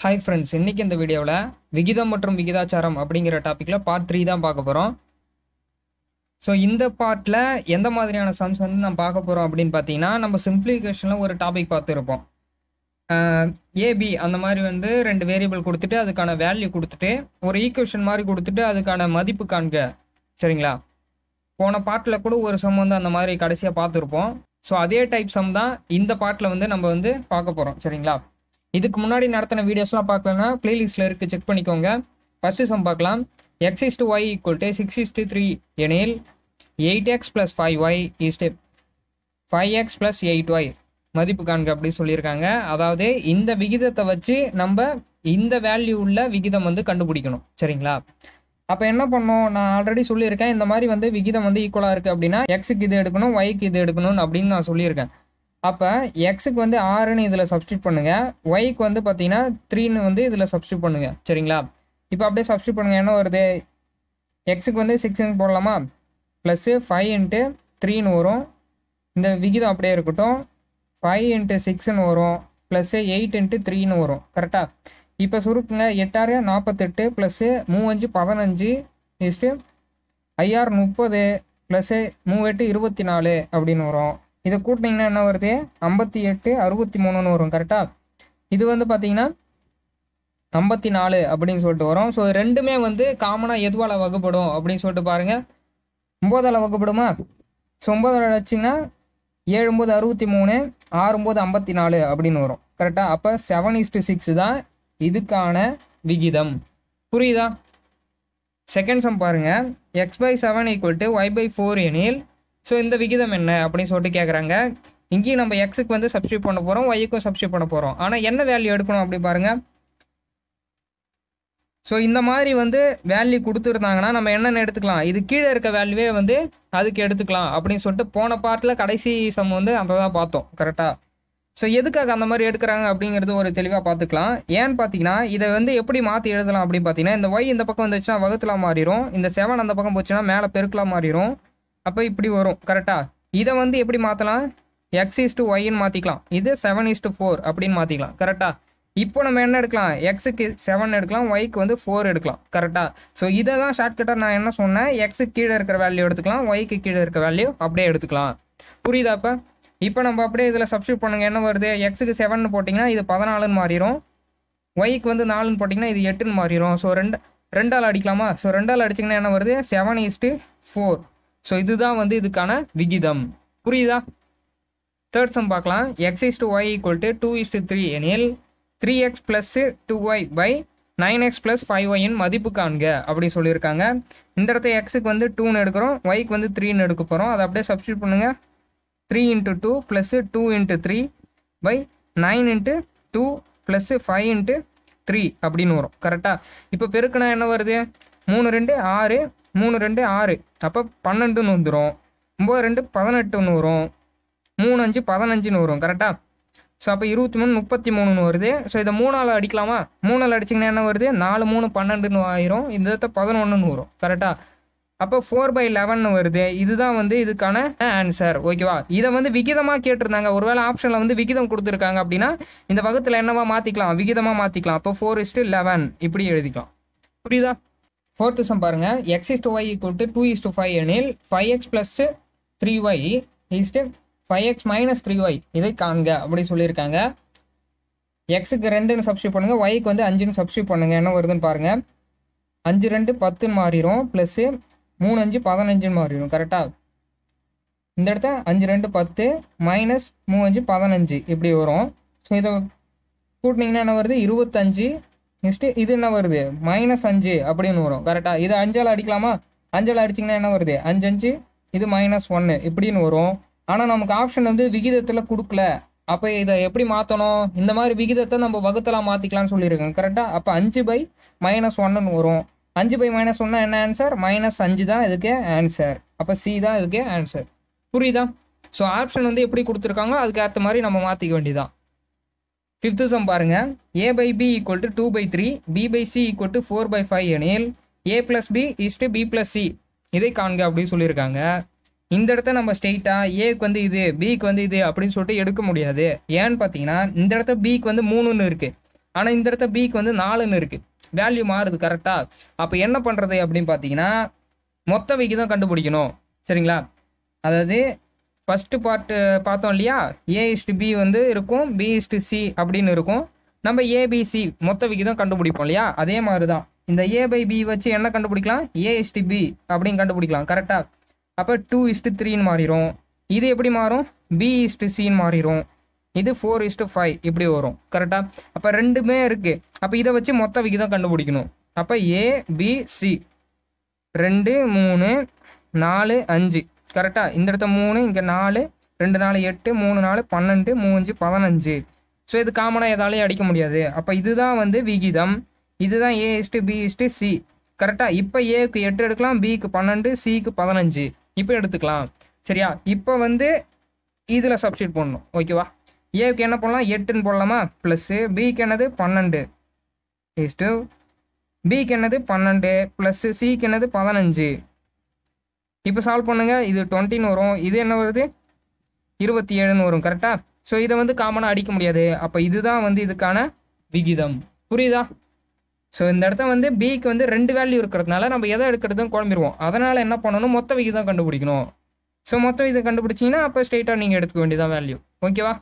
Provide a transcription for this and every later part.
Hi friends இன்னைக்கு இந்த வீடியோவில் விகிதம் மற்றும் விகிதாச்சாரம் அப்படிங்கிற டாப்பிக்கில் பார்ட் த்ரீ தான் பார்க்க போகிறோம் ஸோ இந்த பார்ட்டில் எந்த மாதிரியான சம்ஸ் வந்து நம்ம பார்க்க போகிறோம் அப்படின்னு பார்த்தீங்கன்னா நம்ம சிம்பிளிஃபிகேஷனில் ஒரு டாபிக் பார்த்துருப்போம் ஏபி அந்த மாதிரி வந்து ரெண்டு வேரியபிள் கொடுத்துட்டு அதுக்கான வேல்யூ கொடுத்துட்டு ஒரு ஈக்குவேஷன் மாதிரி கொடுத்துட்டு அதுக்கான மதிப்பு காண்க. சரிங்களா? போன பாட்டில் கூட ஒரு சம் வந்து அந்த மாதிரி கடைசியாக பார்த்துருப்போம். ஸோ அதே டைப் சம் தான் இந்த பாட்டில் வந்து நம்ம வந்து பார்க்க போகிறோம் சரிங்களா? இதுக்கு முன்னாடி நடத்தின வீடியோஸ்லாம் பார்க்கலன்னா பிளேலிஸ்ட்டில் இருக்குது செக் பண்ணிக்கோங்க. ஃபஸ்ட்டு சம் பார்க்கலாம். X is to Y equal to six is to three எனில் eight X plus five Y is to five X plus eight Y மதிப்பு காண்க அப்படி சொல்லியிருக்காங்க. அதாவது இந்த விகிதத்தை வச்சு நம்ம இந்த வேல்யூ உள்ள விகிதம் வந்து கண்டுபிடிக்கணும். சரிங்களா? அப்போ என்ன பண்ணோம்? நான் ஆல்ரெடி சொல்லியிருக்கேன். இந்த மாதிரி வந்து விகிதம் வந்து ஈக்குவலாக இருக்குது அப்படின்னா எக்ஸுக்கு இது எடுக்கணும் ஒய்க்கு இது எடுக்கணும்னு அப்படின்னு நான் சொல்லியிருக்கேன். அப்போ எக்ஸுக்கு வந்து ஆறுன்னு இதில் சப்ஸ்டியூட் பண்ணுங்கள் ஒய்க்கு வந்து பார்த்தீங்கன்னா த்ரீன்னு வந்து இதில் சப்ஸ்டியூட் பண்ணுங்கள் சரிங்களா? இப்போ அப்படியே சப்ஸ்டியூட் பண்ணுங்கள் என்ன வருது? எக்ஸுக்கு வந்து சிக்ஸ்ன்னு போடலாமா? ப்ளஸ்ஸு ஃபைவ் இன்ட்டு த்ரீன்னு வரும். இந்த விகிதம் அப்படியே இருக்கட்டும். ஃபைவ் இன்ட்டு சிக்ஸ்ன்னு வரும். ப்ளஸ்ஸு எயிட் இன்ட்டு த்ரீன்னு வரும். கரெக்டாக இப்போ சுருக்குங்க. எட்டாறு நாற்பத்தெட்டு ப்ளஸ்ஸு மூவஞ்சு பதினஞ்சு இஸ்ட்டு ஐஆர் முப்பது ப்ளஸ்ஸு மூவெட்டு இருபத்தி நாலு அப்படின்னு வரும். இதை கூட்டினீங்கன்னா என்ன வருது? ஐம்பத்தி எட்டு அறுபத்தி மூணுன்னு வரும் கரெக்டாக இது வந்து பார்த்தீங்கன்னா ஐம்பத்தி நாலு அப்படின்னு சொல்லிட்டு வரும். ஸோ ரெண்டுமே வந்து காமனாக எதுவால் வகுப்படும் அப்படின்னு சொல்லிட்டு பாருங்கள் ஒம்போதால் வகுப்படுமா? ஸோ ஒம்போதால் வச்சிங்கன்னா ஏழு ஒம்பது அறுபத்தி மூணு ஆறு ஒம்பது ஐம்பத்தி நாலு அப்படின்னு வரும் கரெக்டாக அப்போ செவன் இஸ்டு சிக்ஸ் தான் இதுக்கான விகிதம். புரியுதா? செகண்ட் சம் பாருங்கள் X by seven equal to Y by four எனில் ஸோ இந்த விகிதம் என்ன அப்படின்னு சொல்லிட்டு கேட்குறாங்க இங்கேயும் நம்ம எக்ஸுக்கு வந்து சப்ஸ்டியூட் பண்ண போகிறோம் ஒய்க்கும் சப்ஸ்டியூட் பண்ண போகிறோம் ஆனால் என்ன வேல்யூ எடுக்கணும் அப்படி பாருங்கள் ஸோ இந்த மாதிரி வந்து வேல்யூ கொடுத்துருந்தாங்கன்னா நம்ம என்னென்ன எடுத்துக்கலாம்? இது கீழே இருக்க வேல்யூவே வந்து அதுக்கு எடுத்துக்கலாம் அப்படின்னு சொல்லிட்டு போன பார்ட்டில் கடைசி சம் வந்து அந்த தான் பார்த்தோம் கரெக்டாக ஸோ எதுக்காக அந்த மாதிரி எடுக்கிறாங்க அப்படிங்கிறது ஒரு தெளிவாக பார்த்துக்கலாம். ஏன்னு பார்த்தீங்கன்னா இதை வந்து எப்படி மாற்றி எழுதலாம் அப்படின்னு பார்த்தீங்கன்னா இந்த ஒய் இந்த பக்கம் வந்துச்சுன்னா வகுத்தில் மாறிடும் இந்த செவன் அந்த பக்கம் போச்சுன்னா மேலே பெருக்கலாம் மாறிடும் அப்போ இப்படி வரும் கரெக்டாக இதை வந்து எப்படி மாற்றலாம் எக்ஸ் இஸ் டு ஒய்ன்னு மாற்றிக்கலாம் இது செவன் இஸ் டு ஃபோர் அப்படின்னு மாற்றிக்கலாம் கரெக்டாக இப்போ நம்ம என்ன எடுக்கலாம்? எக்ஸுக்கு செவன் எடுக்கலாம் ஒய்க்கு வந்து ஃபோர் எடுக்கலாம் கரெக்டாக ஸோ இதை தான் ஷார்ட்கட்டாக நான் என்ன சொன்னேன்? எக்ஸுக்கு கீழே இருக்கிற வேல்யூ எடுத்துக்கலாம் ஒய்க்கு கீழே இருக்க வேல்யூ அப்படியே எடுத்துக்கலாம். புரியுதா இப்போ இப்போ நம்ம அப்படியே இதில் சப்ஸ்டியூட் பண்ணுங்க என்ன வருது? எக்ஸுக்கு செவன் போட்டிங்கன்னா இது பதினாலுன்னு மாறிடும் ஒய்க்கு வந்து நாலுன்னு போட்டிங்கன்னா இது எட்டுன்னு மாறிடும் ஸோ ரெண்டு ரெண்டால் அடிக்கலாமா? ஸோ ரெண்டால் அடிச்சிங்கன்னா என்ன வருது? செவன் இஸ்ட்டு ஃபோர் ஸோ இதுதான் வந்து இதுக்கான விகிதம். புரியுதா? தேர்ட் சம் பார்க்கலாம். X is to Y equal to two is to three எனில் three X plus two Y by nine X plus five ஒய்யின் மதிப்பு காண்க. அப்படி சொல்லியிருக்காங்க. இந்த இடத்த எக்ஸுக்கு வந்து டூன்னு எடுக்கிறோம். ஒய்க்கு வந்து த்ரீன்னு எடுக்க போகிறோம் அதை அப்படியே சப்ஸ்டியூட் பண்ணுங்கள் three into two plus two into three by nine into two plus five into three அப்படின்னு வரும். கரெக்டாக இப்போ பெருக்குனா என்ன வருது? மூணு ரெண்டு ஆறு மூணு ரெண்டு ஆறு. அப்போ பன்னெண்டுன்னு வந்துடும் ஒம்பது ரெண்டு பதினெட்டுன்னு வரும். மூணு அஞ்சு பதினஞ்சுன்னு வரும் கரெக்டாக ஸோ அப்போ இருபத்தி மூணு முப்பத்தி மூணுன்னு வருது. ஸோ இதை மூணால் அடிக்கலாமா? மூணால் அடிச்சிங்கன்னா என்ன வருது? நாலு மூணு பன்னெண்டுன்னு ஆயிரும். இந்த பதினொன்றுன்னு வரும் கரெக்டாக அப்போ ஃபோர் பை லெவன் வருது. இதுதான் வந்து இதுக்கான ஆன்சர் ஓகேவா இதை வந்து விகிதமாக கேட்டிருந்தாங்க. ஒருவேளை ஆப்ஷனில் வந்து விகிதம் கொடுத்துருக்காங்க அப்படின்னா இந்த வகுத்தில் என்னவா மாற்றிக்கலாம் விகிதமாக மாற்றிக்கலாம் அப்போ ஃபோர் இஸ்ட்டு லெவன் இப்படி எழுதிக்கலாம். புரியுதா? ஃபோர்த்து சம் பாருங்க. X is to Y equal to two is to five எனில் five X plus three Y is to five X minus three Y இதை காண்க. அப்படி சொல்லியிருக்காங்க. எக்ஸுக்கு ரெண்டுன்னு சப்ஸ்டியூட் பண்ணுங்க. ஒய்க்கு வந்து அஞ்சுன்னு சப்ஸ்டியூட் பண்ணுங்க. என்ன வருதுன்னு பாருங்க. அஞ்சு ரெண்டு பத்துன்னு மாறிடும் ப்ளஸ்ஸு மூணு அஞ்சு பதினஞ்சுன்னு மாறிடும் கரெக்டாக இந்த இடத்த அஞ்சு ரெண்டு பத்து மைனஸ் மூணு அஞ்சு பதினஞ்சு இப்படி வரும். ஸோ இதை கூட்டினீங்கன்னா என்ன வருது? இருபத்தஞ்சு நெக்ஸ்ட்டு இது என்ன வருது? மைனஸ் அஞ்சு அப்படின்னு வரும். கரெக்டாக இது அஞ்சால் அடிக்கலாமா? அஞ்சால் அடிச்சிங்கன்னா என்ன வருது? அஞ்சு அஞ்சு. இது மைனஸ் ஒன்று இப்படின்னு வரும். ஆனால் நமக்கு ஆப்ஷன் வந்து விகிதத்தில் கொடுக்கல. அப்போ இதை எப்படி மாற்றணும் இந்த மாதிரி விகிதத்தை நம்ம வகுத்தலாம் மாற்றிக்கலாம்னு சொல்லியிருக்கோம் கரெக்டாக அப்போ அஞ்சு பை மைனஸ் ஒன்னுன்னு வரும். அஞ்சு பை மைனஸ் ஒன்னா என்ன ஆன்சர் மைனஸ் அஞ்சு தான் இதுக்கு ஆன்சர் அப்போ சி தான் இதுக்கு ஆன்சர் புரியுதா? ஸோ ஆப்ஷன் வந்து எப்படி கொடுத்துருக்காங்களோ அதுக்கு ஏற்ற மாதிரி நம்ம மாற்றிக்க வேண்டியதான் ஃபிஃப்த்து சம் பாருங்கள் A by B equal to two by three B by C equal to four by five எனில் A plus B is to B plus C இதை காண்க அப்படின்னு சொல்லியிருக்காங்க. இந்த இடத்த நம்ம ஸ்ட்ரெயிட்டாக ஏக்கு வந்து இது பிக்கு வந்து இது அப்படின்னு சொல்லிட்டு எடுக்க முடியாது. ஏன்னு பார்த்தீங்கன்னா இந்த இடத்த பிக்கு வந்து மூணுன்னு இருக்குது ஆனால் இந்த இடத்த பிக்கு வந்து நாலுன்னு இருக்குது வேல்யூ மாறுது கரெக்டாக அப்போ என்ன பண்ணுறது அப்படின்னு பார்த்தீங்கன்னா மொத்த விகிதம் கண்டுபிடிக்கணும். சரிங்களா? அதாவது ஃபஸ்ட்டு பார்ட்டு uh, பார்த்தோம் இல்லையா? ஏ இஸ்டு பி வந்து இருக்கும் பி இஸ்டு சி அப்படின்னு இருக்கும். நம்ம ஏபிசி மொத்த விகிதம் கண்டுபிடிப்போம் இல்லையா? அதே மாதிரி தான் இந்த ஏ பை பி வச்சு என்ன கண்டுபிடிக்கலாம்? ஏ இஸ்டு பி அப்படின்னு கண்டுபிடிக்கலாம் கரெக்டாக அப்போ டூ இஸ்டு த்ரீன்னு மாறிடும் இது எப்படி மாறும்? பி இஸ்டு சின்னு மாறிடும் இது ஃபோர் இஸ்டு ஃபைவ் இப்படி வரும் கரெக்டாக அப்போ ரெண்டுமே இருக்குது அப்போ இதை வச்சு மொத்த விகிதம் கண்டுபிடிக்கணும். அப்போ ஏபிசி சி ரெண்டு மூணு நாலு அஞ்சு. கரெக்டாக இந்த இடத்த மூணு இங்கே நாலு ரெண்டு நாலு எட்டு மூணு நாலு பன்னெண்டு மூஞ்சு பதினஞ்சு. ஸோ இது காமனாக எதாலையும் அடிக்க முடியாது. அப்போ இதுதான் வந்து விகிதம். இதுதான் A is to B is to C கரெக்டாக இப்போ ஏக்கு எட்டு எடுக்கலாம் பிக்கு பன்னெண்டு சிக்கு பதினஞ்சு. இப்போ எடுத்துக்கலாம். சரியா? இப்போ வந்து இதில் சப்ஸ்டியூட் பண்ணணும் ஓகேவா ஏக்கு என்ன பண்ணலாம் எட்டுன்னு போடலாமா? ப்ளஸ்ஸு பிக்கு என்னது? பன்னெண்டு. இஸ்ட்டு பிக்கு என்னது? பன்னெண்டு. ப்ளஸ்ஸு சிக்கு என்னது? பதினஞ்சு. இப்போ சால்வ் பண்ணுங்க. இது டுவெண்ட்டின்னு வரும். இது என்ன வருது? இருபத்தி ஏழுன்னு வரும் கரெக்டா ஸோ இதை வந்து காமனாக அடிக்க முடியாது. அப்போ இதுதான் வந்து இதுக்கான விகிதம். புரியுதா? ஸோ இந்த இடத்த வந்து பிக்கு வந்து ரெண்டு வேல்யூ இருக்கிறதுனால நம்ம எதை எடுக்கிறதும் குழம்பிடுவோம். அதனால் என்ன பண்ணணும்? மொத்த விகிதம் கண்டுபிடிக்கணும். ஸோ மொத்த விகிதம் கண்டுபிடிச்சிங்கன்னா அப்போ ஸ்ட்ரெயிட்டாக நீங்கள் எடுத்துக்க வேண்டியதான் வேல்யூ ஓகேவா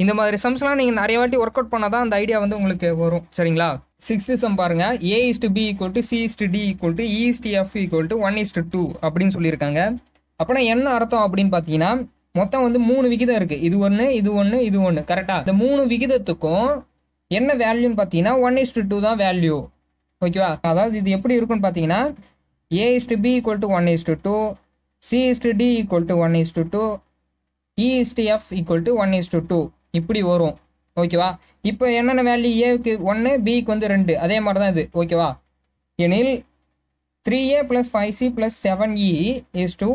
இந்த மாதிரி சம்ஸ்லாம் நீங்கள் நிறைய வாட்டி ஒர்க் அவுட் பண்ணால் தான் அந்த ஐடியா வந்து உங்களுக்கு வரும் சரிங்களா சிக்ஸ்த்து சம் பாருங்க A is to B equal to C is to D equal to is to F equal to one is to two அப்படின்னு சொல்லியிருக்காங்க அப்போனா என்ன அர்த்தம் அப்படின்னு பார்த்தீங்கன்னா மொத்தம் வந்து மூணு விகிதம் இருக்கு இது ஒன்று இது ஒன்று இது ஒன்று கரெக்டாக இந்த மூணு விகிதத்துக்கும் என்ன வேல்யூன்னு பார்த்தீங்கன்னா ஒன் இஸ்டு டூ தான் வேல்யூ ஓகேவா அதாவது இது எப்படி இருக்குன்னு பார்த்தீங்கன்னா A is to B equal to one is to two C is to D equal to one is to two E is to F equal to one is to two இப்படி வரும். ஓகேவா? இப்போ என்னென்ன வேல்யூ ஏக்கு ஒன்று பிக்கு வந்து ரெண்டு. அதே மாதிரி தான் இது. ஓகேவா? எனில் three A plus five C plus seven E is to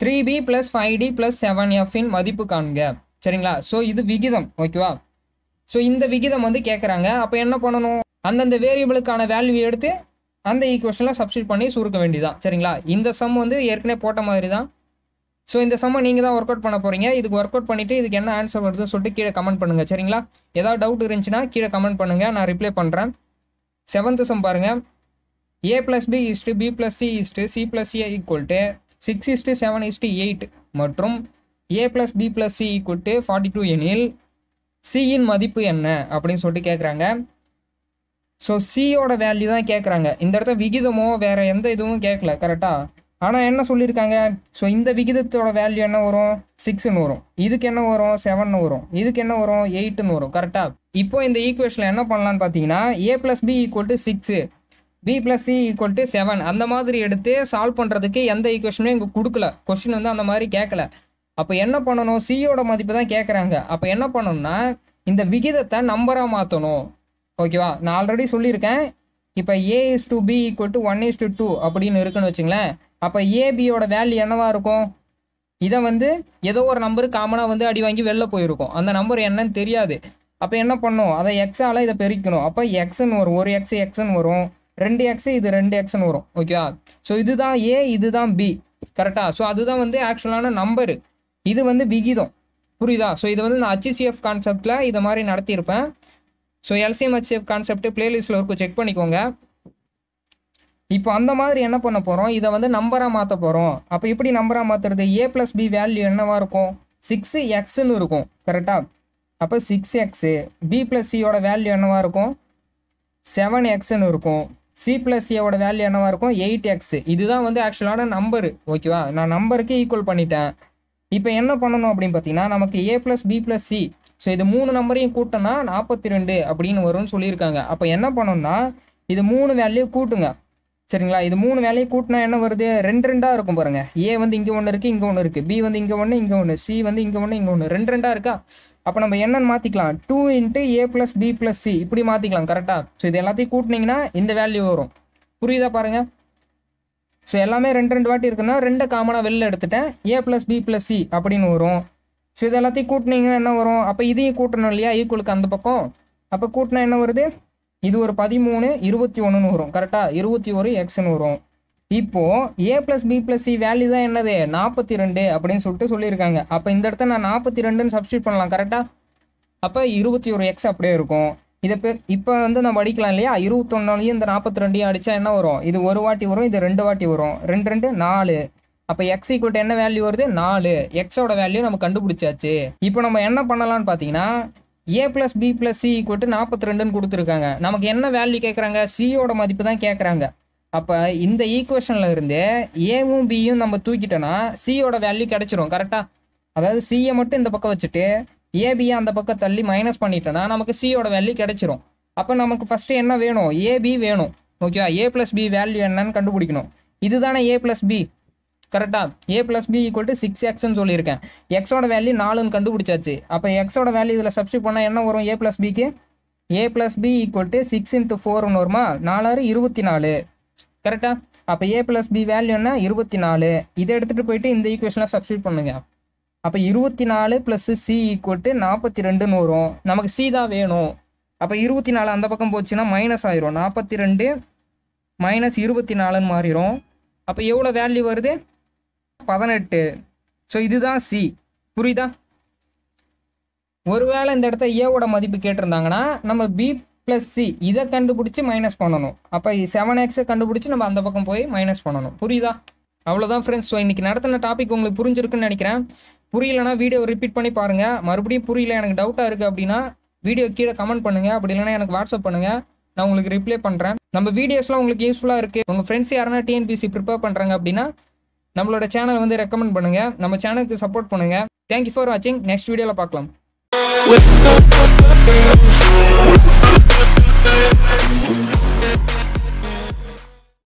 three B plus five D plus seven எஃப்இன் மதிப்பு காண்க. சரிங்களா? ஸோ இது விகிதம். ஓகேவா? ஸோ இந்த விகிதம் வந்து கேட்குறாங்க அப்போ என்ன பண்ணணும்? அந்தந்த வேரியபிளுக்கான வேல்யூ எடுத்து அந்த ஈக்குவேஷனில் சப்ஸ்டியூட் பண்ணி சுருக்க வேண்டியதான் சரிங்களா? இந்த சம் வந்து ஏற்கனவே போட்ட மாதிரி தான் ஸோ இந்த சம்மை நீங்கள் தான் ஒர்க் அவுட் பண்ண போகிறீங்க இதுக்கு ஒர்க் அவுட் பண்ணிவிட்டு இதுக்கு என்ன ஆன்சர் வருதுன்னு சொல்லிட்டு கீழே கமெண்ட் பண்ணுங்கள் சரிங்களா? ஏதாவது டவுட் இருந்துச்சுன்னா கீழே கமெண்ட் பண்ணுங்கள் நான் ரிப்ளை பண்ணுறேன் செவன்த்து சம் பாருங்கள் A plus B is to B plus C is to C plus A equal to six is to seven is to eight மற்றும் A plus B plus C equal to forty two எனில் சியின் மதிப்பு என்ன அப்படின்னு சொல்லிட்டு கேட்குறாங்க so சியோட value தான் கேட்குறாங்க இந்த இடத்த விகிதமோ வேறு எந்த இதுவும் கேட்கல கரெக்டாக ஆனால் என்ன சொல்லியிருக்காங்க ஸோ இந்த விகிதத்தோட வேல்யூ என்ன வரும்? சிக்ஸ்னு வரும். இதுக்கு என்ன வரும்? செவன் வரும். இதுக்கு என்ன வரும்? எயிட்னு வரும். கரெக்டாக இப்போ இந்த ஈக்குவேஷனில் என்ன பண்ணலான்னு பார்த்தீங்கன்னா A plus B equal to six B plus C equal to seven அந்த மாதிரி எடுத்து சால்வ் பண்ணுறதுக்கு எந்த ஈக்குவேஷனும் இங்கே கொடுக்கல. கொஸ்டின் வந்து அந்த மாதிரி கேட்கல. அப்போ என்ன பண்ணணும்? சியோட மதிப்பு தான் கேட்குறாங்க. அப்போ என்ன பண்ணணும்னா இந்த விகிதத்தை நம்பராக மாற்றணும் ஓகேவா நான் ஆல்ரெடி சொல்லியிருக்கேன். இப்போ A is to B equal to one is to two அப்படின்னு இருக்குன்னு வச்சுங்களேன். அப்போ ஏபியோட வேல்யூ என்னவா இருக்கும்? இதை வந்து ஏதோ ஒரு நம்பரு காமனாக வந்து அடி வாங்கி வெளில போயிருக்கும். அந்த நம்பர் என்னன்னு தெரியாது. அப்போ என்ன பண்ணும்? அதை எக்ஸால் இதை பெருக்கணும். அப்போ எக்ஸ்ன்னு வரும். ஒரு எக்ஸ் எக்ஸ்ன்னு வரும். ரெண்டு எக்ஸ் இது ரெண்டு எக்ஸ்ன்னு வரும். ஓகேவா ஸோ இதுதான் ஏ இதுதான் பி கரெக்டா ஸோ அதுதான் வந்து ஆக்சுவலான நம்பரு இது வந்து விகிதம். புரியுதா? ஸோ இது வந்து நான் ஹச்சிசிஎஃப் கான்செப்டில் இதை மாதிரி நடத்தியிருப்பேன். ஸோ எல்சிஎம்ஹெச்எஃப் கான்செப்ட் பிளேலிஸ்ட்டில் இருக்கும் செக் பண்ணிக்கோங்க. இப்போ அந்த மாதிரி என்ன பண்ண போகிறோம் இதை வந்து நம்பராக மாற்ற போகிறோம் அப்போ எப்படி நம்பராக மாற்றுறது ஏ ப்ளஸ் பி வேல்யூ என்னவாக இருக்கும்? சிக்ஸ் எக்ஸ்ன்னு இருக்கும். கரெக்டாக அப்போ சிக்ஸ் எக்ஸு பி ப்ளஸ் சியோட வேல்யூ என்னவா இருக்கும்? செவன் எக்ஸ்ன்னு இருக்கும். சி ப்ளஸ் சியோட வேல்யூ என்னவாக இருக்கும்? எயிட் எக்ஸு இதுதான் வந்து ஆக்சுவலான நம்பரு ஓகேவா நான் நம்பருக்கு ஈக்குவல் பண்ணிட்டேன். இப்போ என்ன பண்ணணும் அப்படின்னு பார்த்தீங்கன்னா நமக்கு A plus B plus C so இது மூணு நம்பரையும் கூட்டினா நாற்பத்தி ரெண்டு அப்படின்னு வரும்னு சொல்லியிருக்காங்க. அப்போ என்ன பண்ணணும்னா இது மூணு வேல்யூ கூட்டுங்க. சரிங்களா? இது மூணு வேலையை கூட்டினா என்ன வருது? ரெண்டு ரெண்டாக இருக்கும் பாருங்க. ஏ வந்து இங்கே ஒன்று இருக்குது இங்கே ஒன்று இருக்குது பி வந்து இங்கே ஒன்று இங்கே ஒன்று சி வந்து இங்கே ஒன்று இங்கே ஒன்று ரெண்டு ரெண்டாக இருக்கா? அப்போ நம்ம என்னன்னு மாற்றிக்கலாம் two into A plus B plus C இப்படி மாற்றிக்கலாம் கரெக்டாக ஸோ இது எல்லாத்தையும் கூட்டினீங்கன்னா இந்த வேல்யூ வரும். புரியுதா பாருங்கள் ஸோ எல்லாமே ரெண்டு ரெண்டு வாட்டி இருக்குன்னா ரெண்டு காமனாக வெளில எடுத்துட்டேன். A plus B plus C அப்படின்னு வரும். ஸோ இது எல்லாத்தையும் கூட்டினீங்கன்னா என்ன வரும்? அப்போ இதையும் கூட்டணும் இல்லையா? ஈக்குவலுக்கு அந்த பக்கம். அப்போ கூட்டினா என்ன வருது? இது ஒரு பதிமூணு இருபத்தி ஒன்றுன்னு வரும். கரெக்டாக இருபத்தி ஒரு எக்ஸ்னு வரும். இப்போது A plus B plus C value தான் என்னது? நாற்பத்தி ரெண்டு அப்படின்னு சொல்லிட்டு சொல்லியிருக்காங்க. அப்போ இந்த இடத்த நான் நாற்பத்தி ரெண்டுன்னு சப்ஸ்டியூட் பண்ணலாம். கரெக்டாக அப்போ இருபத்தி ஒரு எக்ஸ் அப்படியே இருக்கும். இதை பேர் இப்போ வந்து நம்ம அடிக்கலாம் இல்லையா? இருபத்தொன்னாலையும் இந்த நாற்பத்தி ரெண்டையும் அடித்தா என்ன வரும்? இது ஒரு வாட்டி வரும் இது ரெண்டு வாட்டி வரும். ரெண்டு ரெண்டு நாலு. அப்போ எக்ஸ் ஈக்குவல் என்ன வேல்யூ வருது? நாலு. எக்ஸோட வேல்யூ நம்ம கண்டுபிடிச்சாச்சு. இப்போ நம்ம என்ன பண்ணலாம்னு பார்த்தீங்கன்னா A plus B plus C equal நாற்பத்தி ரெண்டுன்னு கொடுத்துருக்காங்க. நமக்கு என்ன வேல்யூ கேட்குறாங்க சியோட மதிப்பு தான் கேட்குறாங்க அப்போ இந்த ஈக்குவேஷனில் இருந்து ஏவும் பியும் நம்ம தூக்கிட்டோன்னா சியோட வேல்யூ கிடச்சிரும் கரெக்டாக அதாவது சியை மட்டும் இந்த பக்கம் வச்சுட்டு ஏபியை அந்த பக்கம் தள்ளி மைனஸ் பண்ணிட்டோன்னா நமக்கு சியோட வேல்யூ கிடைச்சிரும். அப்போ நமக்கு ஃபஸ்ட்டு என்ன வேணும்? ஏபி வேணும். ஓகேவா ஏ ப்ளஸ் பி வேல்யூ என்னன்னு கண்டுபிடிக்கணும். இதுதானே ஏ ப்ளஸ் பி கரெக்டாக A plus B equal to six எக்ஸ்ன்னு சொல்லியிருக்கேன். எக்ஸோட வேல்யூ நாலுன்னு கண்டுபிடிச்சாச்சு. அப்போ எக்ஸோட வேல்யூ இதில் சப்ஸ்டியூட் பண்ணால் என்ன வரும்? ஏ ப்ளஸ் பிக்கு A plus B equal to six into ஃபோர்னு வருமா? நாலாறு இருபத்தி நாலு. கரெக்டாக அப்போ ஏ ப்ளஸ் பி வேல்யூ என்ன? இருபத்தி நாலு. இதை எடுத்துகிட்டு போயிட்டு இந்த ஈக்குவேஷனில் சப்ஸ்டியூட் பண்ணுங்க. அப்போ இருபத்தி நாலு ப்ளஸ் சி ஈக்குவல் டு நாற்பத்தி ரெண்டுன்னு வரும். நமக்கு சி தான் வேணும். அப்போ இருபத்தி நாலு அந்த பக்கம் போச்சுன்னா மைனஸ் ஆயிரும். நாற்பத்தி ரெண்டு மைனஸ் இருபத்தி நாலுன்னு மாறிடும் அப்போ எவ்வளோ வேல்யூ வருது? பதினெட்டு. ஸோ இதுதான் சி புரியுதா? ஒருவேளை இந்த இடத்த ஏவோட மதிப்பு கேட்டிருந்தாங்கன்னா நம்ம பி ப்ளஸ் சி இதை கண்டுபிடிச்சி மைனஸ் பண்ணணும். அப்போ செவன் எக்ஸை கண்டுபிடிச்சி நம்ம அந்த பக்கம் போய் மைனஸ் பண்ணணும். புரியுதா? அவ்வளோதான் ஃப்ரெண்ட்ஸ் ஸோ இன்னைக்கு நடத்தின டாபிக் உங்களுக்கு புரிஞ்சிருக்குன்னு நினைக்கிறேன். புரியலன்னா வீடியோ ரிப்பீட் பண்ணி பாருங்க. மறுபடியும் புரியல எனக்கு டவுட்டாக இருக்குது அப்படின்னா வீடியோ கீழே கமெண்ட் பண்ணுங்க. அப்படி இல்லைன்னா எனக்கு வாட்ஸ்அப் பண்ணுங்க. நான் உங்களுக்கு ரிப்ளை பண்ணுறேன் நம்ம வீடியோஸ்லாம் உங்களுக்கு யூஸ்ஃபுல்லாக இருக்குது உங்கள் ஃப்ரெண்ட்ஸ் யாருன்னா டிஎன்பிசி ப்ரிப்பேர் பண்ணுறாங்க அப்படின்னா நம்மளோட சேனல் வந்து ரெக்கமெண்ட் பண்ணுங்க. நம்ம சேனலுக்கு சப்போர்ட் பண்ணுங்க. தேங்க்யூ ஃபார் வாட்சிங் நெக்ஸ்ட் வீடியோவில் பார்க்கலாம்.